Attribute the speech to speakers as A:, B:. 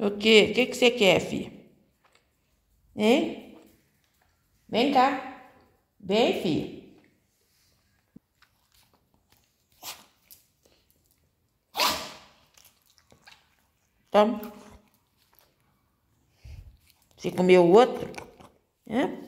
A: O quê? O que, que você quer, fi? Hein? Vem cá. Vem, fi. Toma. Você comeu o outro? Hein?